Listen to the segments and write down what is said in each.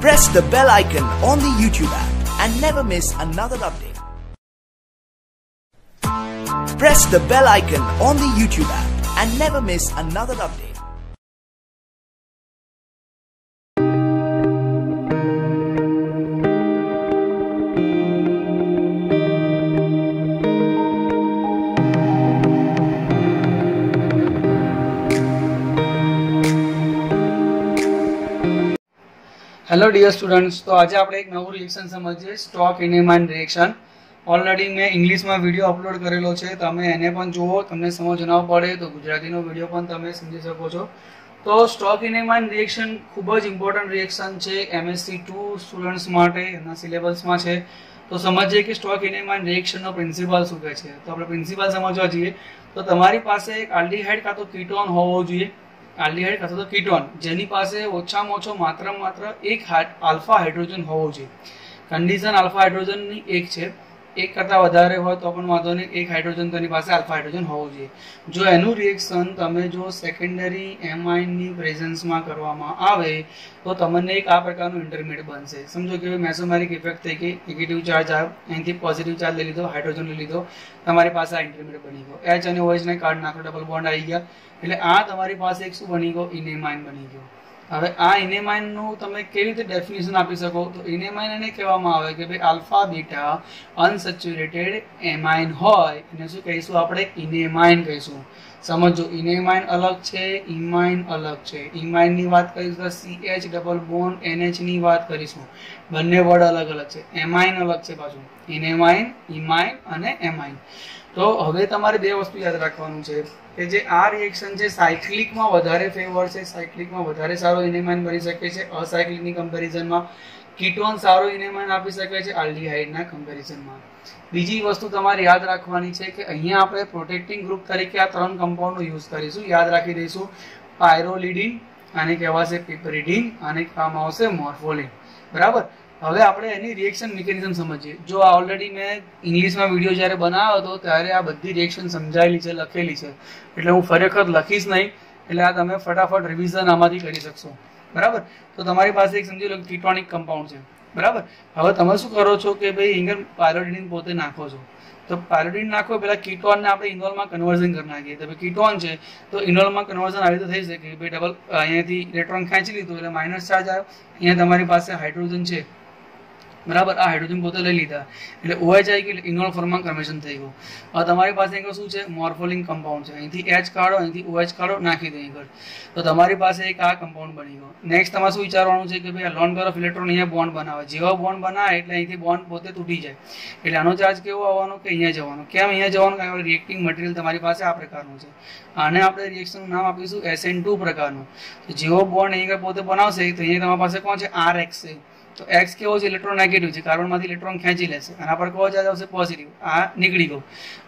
Press the bell icon on the YouTube app and never miss another update. Press the bell icon on the YouTube app and never miss another update. Hello dear students તો આજે આપણે એક નવું reaction સમજીએ stock enamine reaction already મેં ઇંગ્લિશમાં video upload કરેલો છે. તમે એને પણ જુઓ, તમને સમજ ન પડે તો ગુજરાતીનો વીડિયો પણ તમે સમજી શકો છો. તો સ્ટોક ઇનેમાઇન રિએક્શન ખૂબ જ ઇમ્પોર્ટન્ટ રિએક્શન છે. એમએસસી ટુ સ્ટુડન્ટ્સ માટે, એના સિલેબસમાં છે. તો સમજીએ કે સ્ટોક ઇનેમાઇન રિએક્શનનો પ્રિન્સિપલ શું કહે છે? તો આપણે પ્રિન્સિપલ સમજવા જઈએ. તો તમારી પાસે એક આલ્ડીહાઇડ કાં તો કીટોન હોવો જોઈએ. આલ્ડીહાઇડ અથવા તો કીટોન, જેની પાસે ઓછામાં ઓછો માત્ર માત્ર એક આલ્ફા હાઇડ્રોજન હોવો જોઈએ. કન્ડિશન આલ્ફા હાઇડ્રોજનની એક છે. એક કરતાં વધારે હોય તો પણ વાંધો નહીં. એક હાઇડ્રોજન તેની પાસે આલ્ફા હાઇડ્રોજન હોવું જોઈએ. જો એનું રિએક્શન તમે જો સેકન્ડરી એમાઇનની પ્રેઝન્સમાં કરવામાં આવે, તો તમને એક આ પ્રકારનું ઇન્ટરમીડિયેટ બનશે. સમજો કે મેસોમેરિક ઇફેક્ટ થઈ ગઈ. નેગેટિવ ચાર્જ આવ્યો એનાથી પોઝિટિવ ચાર્જ લઈ લીધો હાઇડ્રોજન લઈ લીધો. તમારી પાસે આ ઇન્ટરમીડિયેટ બની ગયો. એચ અને ઓએચને કાર્ડ નાખો ડબલ બોન્ડ આવી ગયા. એટલે આ તમારી પાસે એક શું બની ગયો? ઇનેમાઇન બની ગયો. હવે આ ઇનેમાઇનનું તમે કેવી રીતે ડેફિનેશન આપી શકો? તો ઇનેમાઇન એને કહેવામાં આવે કે ભાઈ આલ્ફા બીટા અનસેચ્યુરેટેડ એમાઇન હોય. એને શું કહીશું આપણે? ઇનેમાઇન કહીશું. સમજો ઇનેમાઇન અલગ છે ઇમાઇન અલગ છે. ઇમાઇનની વાત કરીશું તો સી એચ ડબલ બોન એનએચની વાત કરીશું. બંને વર્ડ અલગ અલગ છે. એમાઇન અલગ છે પાછું. ઇનેમાઇન ઇમાઇન અને એમાઇન. તો હવે તમારે બે વસ્તુ યાદ રાખવાનું છે કે જે આ રિએક્શન છે સાયક્લિકમાં વધારે ફેવર છે સાયક્લિકમાં વધારે સારો ઇનેમાઇન બની શકે છે અસાયક્લિકની કમ્પેરિઝનમાં કીટોન સારો ઇનેમાઇન આપી શકે છે આલ્ડીહાઇડના કમ્પેરિઝનમાં બીજી વસ્તુ તમારે યાદ રાખવાની છે કે અહીંયા આપણે પ્રોટેક્ટિંગ ગ્રુપ તરીકે આ ત્રણ કમ્પાઉન્ડનો યુઝ કરીશું. યાદ રાખી દઈશું પાયરોલિડિન આને કહેવાશે પીપરિડિન અને કામ આવશે મોર્ફોલિન બરાબર? હવે આપણે એની રિએક્શન મિકેનિઝમ સમજીએ. જો આ ઓલરેડી મેં ઇંગ્લિશમાં વીડિયો જ્યારે બનાવ્યો હતો, ત્યારે આ બધી રિએક્શન સમજાયેલી છે, લખેલી છે. એટલે હું ફરી લખીશ નહીં, એટલે આ તમે ફટાફટ રિવિઝન આમાંથી કરી શકશો. બરાબર? તો તમારી પાસે એક સમજી લો કીટોનિક કમ્પાઉન્ડ છે. બરાબર? હવે તમે શું કરો છો કે ભાઈ ઇંગર પાયરોડિન પોતે નાખો છો. તો પાયરોડિન નાખો પેલા કીટોનને આપણે ઇનોલમાં કન્વર્ઝન કરી નાખીએ. તો કીટોન છે, તો ઇનોલમાં કન્વર્ઝન આવી રીતે થઈ શકે. ભાઈ ડબલ અહીંયાથી ઇલેક્ટ્રોન ખેંચી લીધું, એટલે માઇનસ ચાર્જ આવ્યો. અહીંયા તમારી પાસે હાઇડ્રોજન છે. બરાબર? આ હાઇડ્રોજન પોતે લઈ લીધા. એટલે ઓએચ આવી ગયું ઇનોલ ફોર્મમાં કન્વર્ઝન થઈ ગયું. હવે તમારી પાસે અહીં શું છે? મોર્ફોલિંગ કમ્પાઉન્ડ છે. અહીંથી એચ કાઢો, અહીંથી ઓએચ કાઢો, નાખી દે આગળ. તો તમારી પાસે એક આ કમ્પાઉન્ડ બની ગયો. નેક્સ્ટ તમારે શું વિચારવાનું છે કે ભાઈ લોન પેર ઓફ ઇલેક્ટ્રોન અહીંયા બોન્ડ બનાવે. જેવા બોન્ડ બનાવે એટલે અહીંથી બોન્ડ પોતે તૂટી જાય. એટલે આનો ચાર્જ કેવો આવવાનો? કે અહીંયા જવાનો. કેમ અહીંયા જવાનું? કારણ કે રિએક્ટિંગ મટીરિયલ તમારી પાસે આ પ્રકારનું છે. આને આપણે રિએક્શનનું નામ આપીશું એસએન ટુ પ્રકારનું. જેવો બોન્ડ અહીંયા પોતે બનાવશે તો અહીંયા તમારી પાસે કોણ છે? આર એક્સ છે. તો એક્સ કેવો છે? ઇલેક્ટ્રોન નેગેટિવ છે. કાર્બનમાંથી ઇલેક્ટ્રોન ખેંચી લેશે. આના પર કયો ચાર્જ આવશે? પોઝિટિવ આ નીકળી ગયો.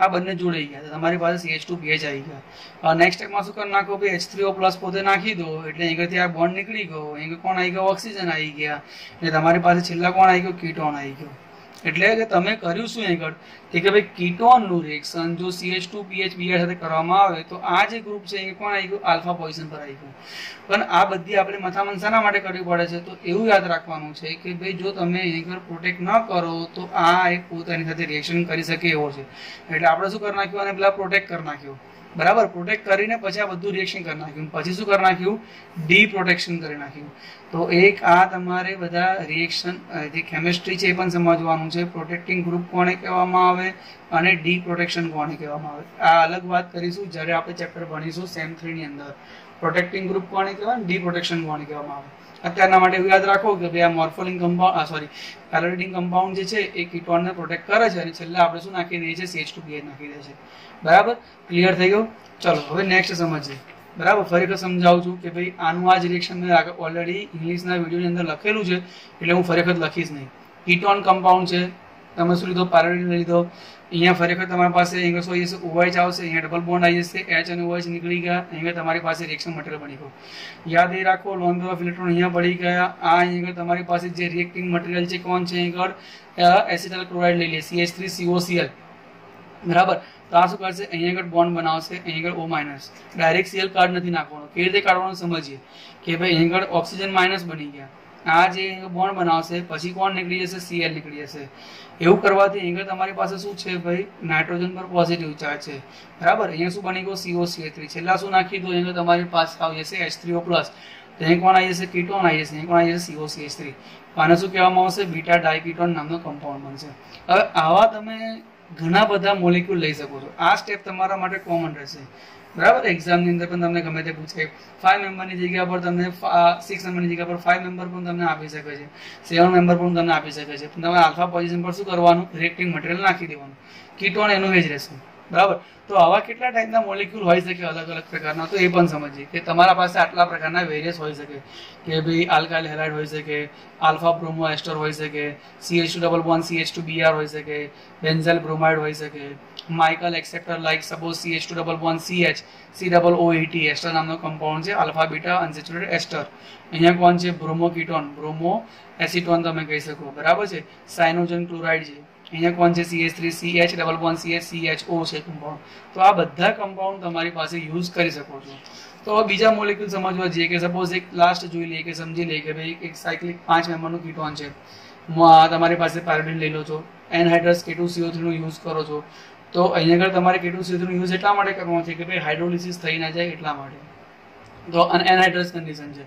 આ બંને જોડાઈ ગયા તમારી પાસે સીએચ ટુ પીએચ આવી ગયા. નેક્સ્ટ ટાઈમમાં શું કરી નાખો? કે એચ થ્રી પ્લસ પોતે નાખી દો. એટલે અહીંયાથી આ બોન્ડ નીકળી ગયો. અહીંયા કોણ આવી ગયો? ઓક્સિજન આવી ગયા. એટલે તમારી પાસે છેલ્લા કોણ આવી ગયો? કીટોન આવી ગયો. એટલે કે તમે કર્યું શું આગળ કે ભાઈ કીટોનનું રિએક્શન જો સીએચ ટુ પીએચ બીઆર સાથે કરવામાં આવે, તો આ જે ગ્રુપ છે એ કોણ આવી ગયું? આલ્ફા પોઝિશન પર આવી ગયું. પણ આ બધી આપણે મથામણ શાના માટે કરવી પડે છે? તો એવું યાદ રાખવાનું છે કે ભાઈ જો તમે આગળ પ્રોટેક્ટ ન કરો, તો આ એક પોતાની સાથે રિએક્શન કરી શકે એવો છે. એટલે આપણે શું કરી નાખ્યું? અને પેલા પ્રોટેક્ટ કરી નાખ્યું. બરાબર? પ્રોટેક્ટ કરીને પછી આ બધું રિએક્શન કરી નાખ્યું. પછી શું કરી નાખ્યું? ડી પ્રોટેક્શન કરી નાખ્યું. તો એક આ તમારે બધા રિએક્શન જે કેમિસ્ટ્રી છે એ પણ સમજવાનું છે. પ્રોટેક્ટિંગ ગ્રુપ કોને કહેવામાં આવે અને ડી પ્રોટેક્શન કોને કહેવામાં આવે. આ અલગ વાત કરીશું, જ્યારે આપણે ચેપ્ટર ભણીશું સેમ થ્રીની અંદર. પ્રોટેક્ટિંગ ગ્રુપ કોને કહેવાય ડી પ્રોટેક્શન કોને કહેવામાં આવે. અત્યારના માટે એવું યાદ રાખો કે ભાઈ આ મોર્ફોલિંગ કમ્પાઉન્ડ સોરી પેલોડિંગ કમ્પાઉન્ડ જે છે એ કીટોનને પ્રોટેક્ટ કરે છે અને છેલ્લે આપણે શું નાખી દઈએ છીએ સીએચ ટુ નાખી દે છે. બરાબર? ક્લિયર થઈ ગયું? ચલો, હવે નેક્સ્ટ સમજીએ. બરાબર, ફરી વખત સમજાવું છું કે ભાઈ, આનું આ જ રિએક્શન મેં ઓલરેડી ઇંગ્લિશના વિડીયોની અંદર લખેલું છે, એટલે હું ફરી વખત લખીશ નહીં. કીટોન કમ્પાઉન્ડ છે, તમે શું લીધો? પાયરોડિન લીધો. અહીંયા ફરી વખત તમારી પાસે અહીંયા શું ઓવાઇચ આવશે, અહીંયા ડબલ બોન્ડ આવી જશે એચ અને ઓવાઇચ નીકળી ગયા, અહીંયા તમારી પાસે રિએક્શન મટીરિયલ બની ગયું. યાદ એ રાખો લોન ઓફ ઇલેક્ટ્રોન અહીંયા પડી ગયા. આ અહીંયા તમારી પાસે જે રિએક્ટિંગ મટીરિયલ છે, કોણ છે અહીંયા એસિટલ ક્લોરાઇડ લઈ લે સીએચ થ્રી સીઓસીએલ બરાબર? તો આ શું કરશે? અહીંયા આગળ બોન્ડ બનાવશે, અહીંયા આગળ O minus direct CL card નથી નાખવાનો. કેવી રીતે કાઢવાનું સમજીએ? કે ભાઈ અહીંયા આગળ ઓક્સિજન માઇનસ બની ગયા. આ જે બોન્ડ બનાવશે, પછી કોણ નીકળી જશે? સીએલ નીકળી જશે. એવું કરવાથી અહીંયા તમારી પાસે શું છે ભાઈ? નાઇટ્રોજન પર પોઝિટિવ ચાર્જ છે. બરાબર? અહીંયા શું બની ગયો? સીઓ સીએ થ્રી છેલ્લા શું નાખી દો અહીંયા તમારી પાસે આવી જશે એચ થ્રીઓ પ્લસ તો અહીં કોણ આવી જશે? કીટોન આવી જશે. અહીં કોણ આવી જશે? સીઓ સી થ્રી આને શું કહેવામાં આવશે? બીટા ડાયકીટોન નામનો કમ્પાઉન્ડ બનશે. હવે આવા તમે ઘણા બધા મોલિક્યુલ લઈ શકો છો. આ સ્ટેપ તમારા માટે કોમન રહેશે. બરાબર? એક્ઝામની અંદર પણ તમને ગમે તે પૂછે. ફાઈવ મેમ્બરની જગ્યા પર તમને સિક્સ મેમ્બરની જગ્યા પર ફાઈવ મેમ્બર પણ તમને આપી શકે છે. સેવન મેમ્બર પણ તમને આપી શકે છે. તમે આલ્ફા પોઝિશન પર શું કરવાનું? રિએક્ટિંગ મટીરિયલ નાખી દેવાનું. કીટોન એનું એ જ રહેશે. બરાબર? તો આવા કેટલા ટાઈપના મોલિક્યુલ હોઈ શકે અલગ અલગ પ્રકારના? તો એ પણ સમજીએ કે તમારા પાસે આટલા પ્રકારના વેરિયસ હોઈ શકે. કે ભાઈ આલ્કાઇલ હેલાઇડ હોઈ શકે આલ્ફા બ્રોમો એસ્ટર હોઈ શકે CH two double one CH two BR હોઈ શકે બેન્ઝલ બ્રોમાઇડ હોઈ શકે Michael acceptor like suppose CH two double one CH C double O at ester નામનો કમ્પાઉન્ડ છે આલ્ફા બીટા અનસેચ્યુરેટેડ એસ્ટર અહીંયા કોણ છે? બ્રોમો કીટોન બ્રોમો એસિટોન તમે કહી શકો. બરાબર છે? સાયનોજન ક્લોરાઇડ છે. અહીંયા કોણ છે? CH three C H double one CSC H O છે કમ્પાઉન્ડ તો આ બધા કમ્પાઉન્ડ તમારી પાસે યુઝ કરી શકો છો. તો બીજા મોલિક્યુલ સમજવા જઈએ કે સપોઝ એક લાસ્ટ જોઈ લઈએ કે સમજી લઈએ કે ભાઈ એક સાયક્લિક પાંચ મેમ્બરનું કીટોન છે. તમારી પાસે પાર્બિન લઈ લો છો. એનહાઇડ્રસ કે ટુ સીઓ થ્રીનું યુઝ કરો છો. તો અહીંયા આગળ તમારે કે ટુ સીઓ થ્રીનું યુઝ એટલા માટે કરવાનો છે કે ભાઈ હાઇડ્રોલિસિસ થઈ ના જાય એટલા માટે. તો એનહાઇડ્રસ કન્ડિશન છે.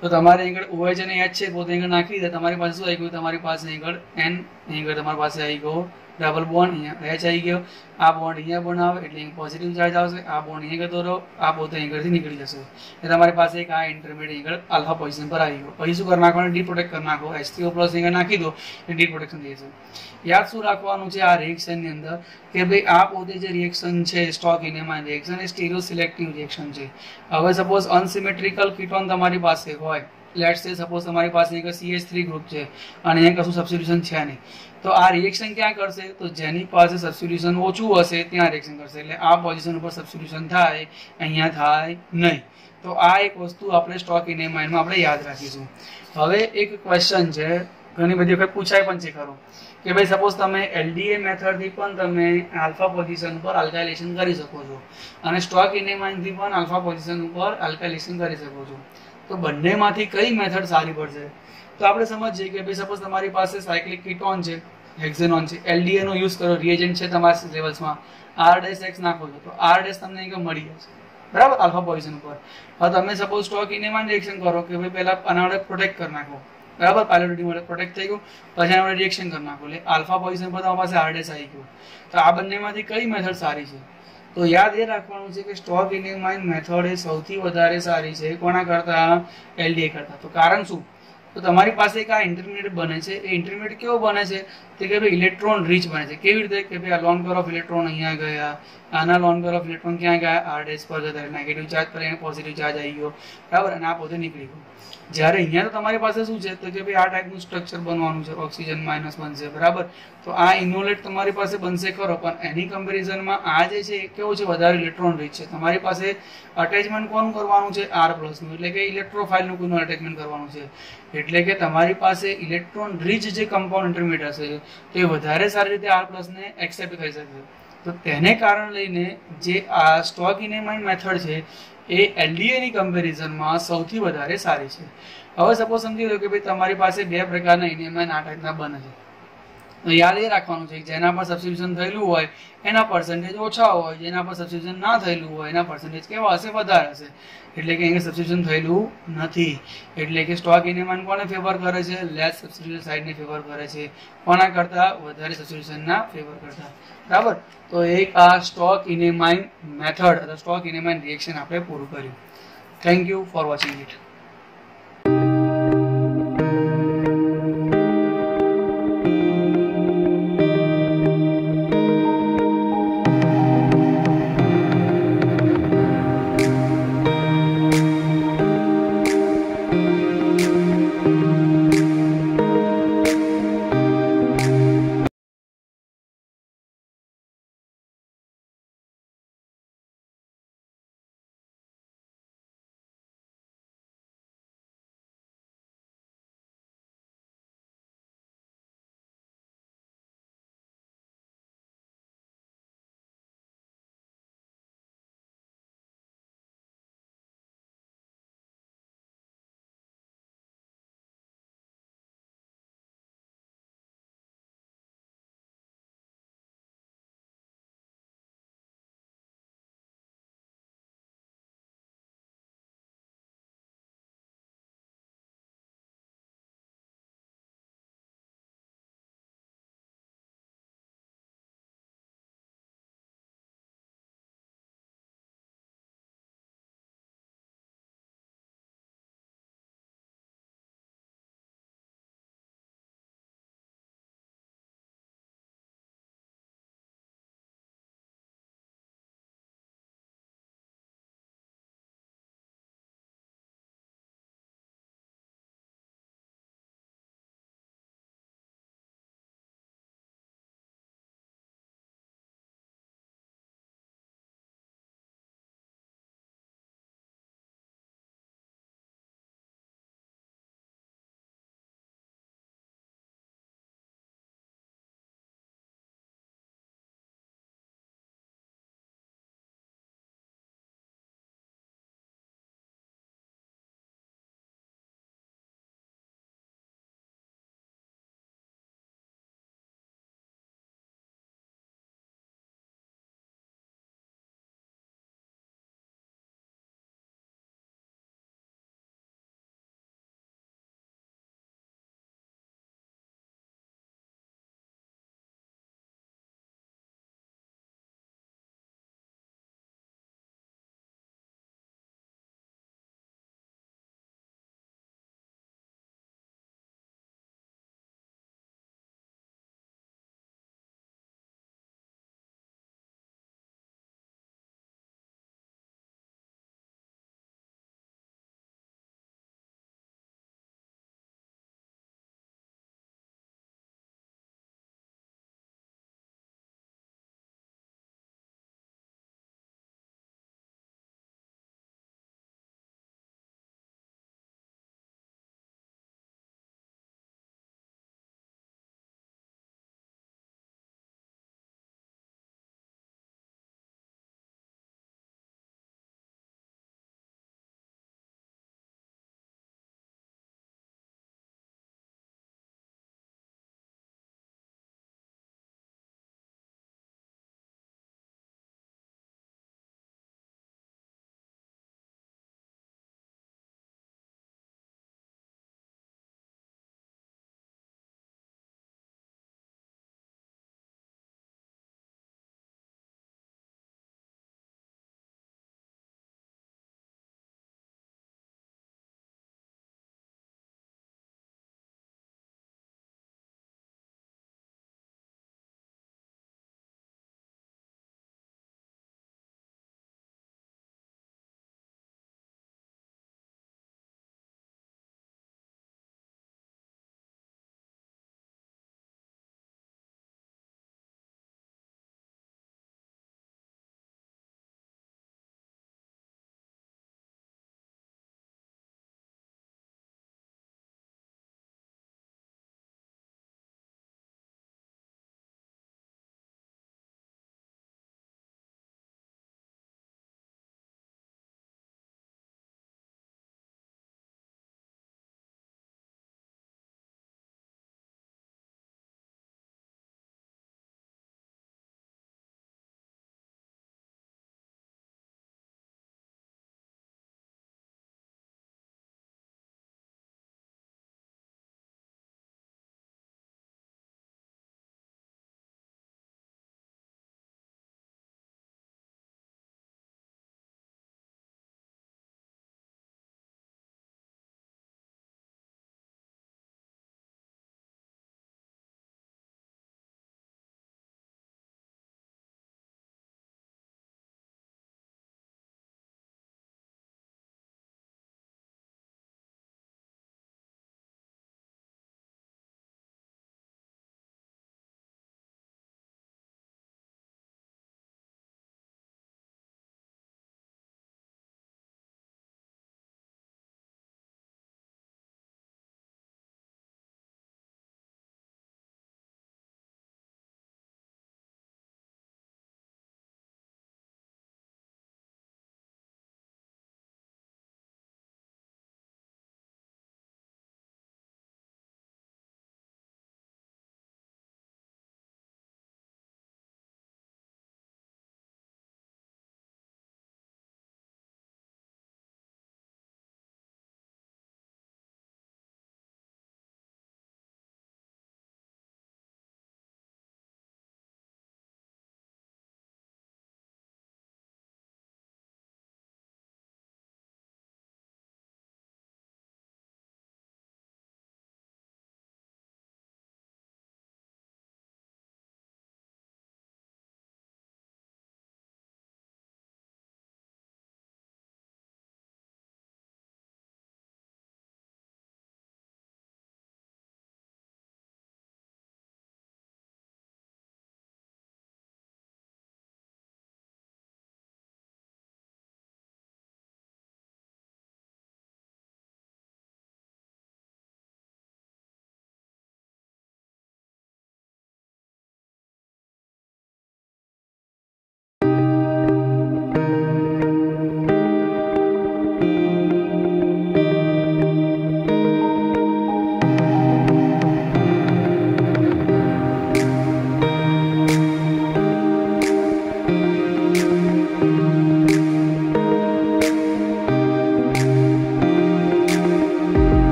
તો તમારે આગળ ઓએચ અને એચ છે, પોતે આગળ નાખી દે. તમારી પાસે શું આવી ગયું? તમારી પાસે આગળ એન આગળ તમારી પાસે આવી ગયો ડબલ બોન્ડ અહીંયા એચ આવી ગયો. આ બોન્ડ અહીંયા બનાવે, એટલે પોઝિટિવ ચાર્જ આવશે. આ બોન્ડ અહીંયા દોરો આ પોતે અહીંયાથી નીકળી જશે. એ તમારી પાસે એક આ ઇન્ટરમીડિયેટ આગળ આલ્ફા પોઝિશન પર આવી ગયો. અહીં શું કરી નાખવાનું? ડી પ્રોટેક્ટ કરી નાખો. થ્રીઓ પ્લસ અહીંયા નાખી દો એ ડી પ્રોટેક્શન થઈ જશે. યાદ શું રાખવાનું છે આ રિએક્શનની અંદર? કે ભાઈ આ પોતે જે રિએક્શન છે સ્ટોક ઇનેમાઇન રિએક્શન એ સ્ટીરિયો સિલેક્ટિવ રિએક્શન છે. હવે સપોઝ અનસિમેટ્રિકલ કીટોન તમારી પાસે હોય. લેટ સે સપોઝ તમારી પાસે એક સીએચ થ્રી ગ્રુપ છે અને અહીંયા કશું સબસ્ટિટ્યુશન છે નહીં. તો આ રિએક્શન ક્યાં કરશે? તો જેની પાસે સબસ્ટિટ્યુશન ઓછું હશે ત્યાં રિએક્શન કરશે. એટલે આ પોઝિશન ઉપર સબસ્ટિટ્યુશન થાય, અહીંયા થાય નહીં. તો આ એક વસ્તુ આપણે સ્ટોક ઇનેમાઇનમાં આપણે યાદ રાખીશું. હવે એક ક્વેશ્ચન છે, ઘણી બધી વખત પૂછાય પણ છે ખરું. કે ભાઈ સપોઝ તમે એલડીએ મેથડથી પણ તમે આલ્ફા પોઝિશન ઉપર આલ્કાઇલેશન કરી શકો છો. અને સ્ટોક ઇનેમાઇનથી પણ આલ્ફા પોઝિશન ઉપર આલ્કાઇલેશન કરી શકો છો. તો બંનેમાંથી કઈ મેથડ સારી પડશે? તો આપણે સમજીએ કે ભાઈ સપોઝ તમારી પાસે સાયક્લિક કીટોન છે હેક્ઝેનોન છે એલડીએ નો યુઝ કરો રિએજન્ટ છે તમારા લેવલ્સમાં આર ડેસ એક્સ નાખો છો, તો આર ડેસ તમને અહીંયા મળી જશે. બરાબર? આલ્ફા પોઝિશન ઉપર. હવે તમે સપોઝ સ્ટોક ઇનેમાઇન રિએક્શન કરો કે ભાઈ પહેલા અનાવડે પ્રોટેક્ટ કરી નાખો. બરાબર? પાયલોટી માટે પ્રોટેક્ટ થઈ ગયું. પછી આપણે રિએક્શન કરી નાખો. એટલે આલ્ફા પોઝિશન પર તમારી પાસે આરડેસ આવી ગયું. તો આ બંનેમાંથી કઈ મેથડ સારી છે? તો યાદ એ રાખવાનું છે કે સ્ટોક માઇન મેથડ એ સૌથી વધારે સારી છે. કોના કરતા? એલડીએ કરતા. તો કારણ શું? તો તમારી પાસે એક આ ઇન્ટરમીડિયેટ બને છે. એ ઇન્ટરમીડિયેટ કેવો બને છે? તે કે ભાઈ ઇલેક્ટ્રોન રીચ બને છે. કેવી રીતે? કે ભાઈ આ લોન પેર ઓફ ઇલેક્ટ્રોન અહીંયા ગયા, આના લોન પેર ઓફ ઇલેક્ટ્રોન ક્યાં ગયા? આ ડેસ પર જતા નેગેટિવ ચાર્જ પર એને પોઝિટિવ ચાર્જ આવી ગયો. બરાબર? અને આ પોતે નીકળી ગયો. જ્યારે અહીંયા તો તમારી પાસે શું છે? તો કે ભાઈ આ ટાઈપનું સ્ટ્રક્ચર બનવાનું છે. ઓક્સિજન માઇનસ બનશે બરાબર? તો આ ઇનોલેટ તમારી પાસે બનશે ખરો. પણ એની કમ્પેરિઝનમાં આ જે છે કેવો છે? વધારે ઇલેક્ટ્રોન રીચ છે. તમારી પાસે અટેચમેન્ટ કોનું કરવાનું છે? આર પ્લસનું એટલે કે ઇલેક્ટ્રોફાઇલનું કોઈનું અટેચમેન્ટ કરવાનું છે. એટલે કે તમારી પાસે ઇલેક્ટ્રોન રીચ જે કમ્પાઉન્ડ ઇન્ટરમીડિયેટ હશે, તે વધારે સારી રીતે આર પ્લસને એક્સેપ્ટ કરી શકે. તો તેને કારણે લઈને જે આ સ્ટોક ઇનેમાઇન મેથડ છે, એ એલડીએની કમ્પેરિઝનમાં સૌથી વધારે સારી છે. હવે સપોઝ સમજી લો કે ભાઈ તમારી પાસે બે પ્રકારના ઇનેમાઇન આ ટાઈપના બને છે. યાદ એ રાખવાનું છે જેના પર સબસ્ક્રિપ્શન થયેલું હોય, એના પર્સન્ટેજ ઓછા હોય, જેના પર સબસ્ક્રિપ્શન ના થયેલું હોય, એના પર્સન્ટેજ કેવા હશે? વધારે હશે. એટલે કે અહીંયા સબસ્ક્રિપ્શન થયેલું નથી. એટલે કે સ્ટોક ઇનેમાન કોને ફેવર કરે છે? લેસ સબસ્ક્રિપ્શન સાઇડને ફેવર કરે છે. કોના કરતા? વધારે સબસ્ક્રિપ્શનના ફેવર કરતા. બરાબર? તો એક આ સ્ટોક ઇનેમાઇન મેથડ અથવા સ્ટોક ઇનેમાઇન રિએક્શન આપણે પૂરું કર્યું. Thank you for watching it